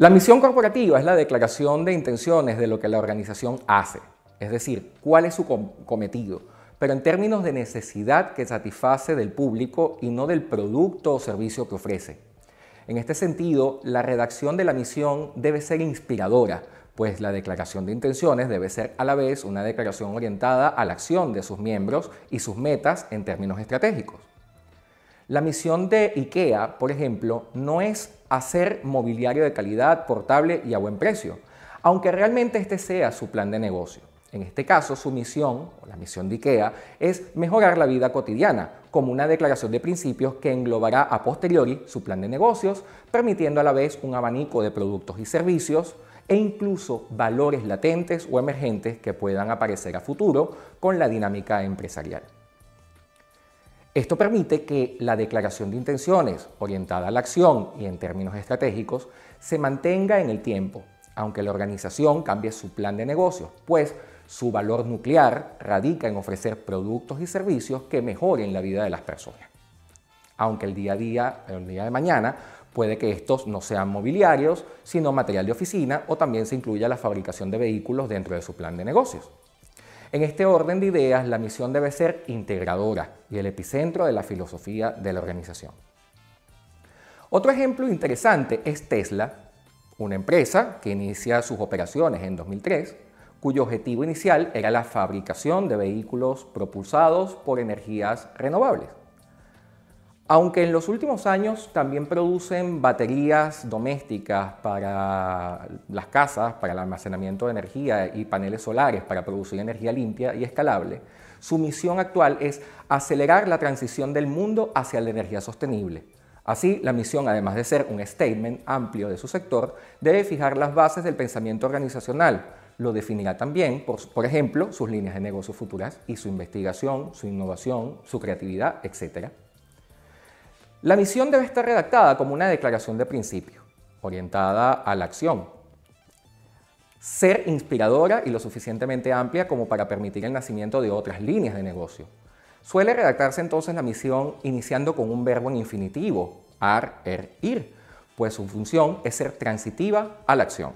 La misión corporativa es la declaración de intenciones de lo que la organización hace, es decir, cuál es su cometido, pero en términos de necesidad que satisface del público y no del producto o servicio que ofrece. En este sentido, la redacción de la misión debe ser inspiradora, pues la declaración de intenciones debe ser a la vez una declaración orientada a la acción de sus miembros y sus metas en términos estratégicos. La misión de IKEA, por ejemplo, no es hacer mobiliario de calidad, portable y a buen precio, aunque realmente este sea su plan de negocio. En este caso, su misión, o la misión de IKEA, es mejorar la vida cotidiana, como una declaración de principios que englobará a posteriori su plan de negocios, permitiendo a la vez un abanico de productos y servicios e incluso valores latentes o emergentes que puedan aparecer a futuro con la dinámica empresarial. Esto permite que la declaración de intenciones orientada a la acción y en términos estratégicos se mantenga en el tiempo, aunque la organización cambie su plan de negocios, pues su valor nuclear radica en ofrecer productos y servicios que mejoren la vida de las personas. Aunque el día a día, el día de mañana, puede que estos no sean mobiliarios, sino material de oficina o también se incluya la fabricación de vehículos dentro de su plan de negocios. En este orden de ideas, la misión debe ser integradora y el epicentro de la filosofía de la organización. Otro ejemplo interesante es Tesla, una empresa que inicia sus operaciones en 2003, cuyo objetivo inicial era la fabricación de vehículos propulsados por energías renovables. Aunque en los últimos años también producen baterías domésticas para las casas, para el almacenamiento de energía y paneles solares para producir energía limpia y escalable, su misión actual es acelerar la transición del mundo hacia la energía sostenible. Así, la misión, además de ser un statement amplio de su sector, debe fijar las bases del pensamiento organizacional. Lo definirá también, por, ejemplo, sus líneas de negocio futuras y su investigación, su innovación, su creatividad, etc. La misión debe estar redactada como una declaración de principio, orientada a la acción. Ser inspiradora y lo suficientemente amplia como para permitir el nacimiento de otras líneas de negocio. Suele redactarse entonces la misión iniciando con un verbo en infinitivo, ar, er, ir, pues su función es ser transitiva a la acción.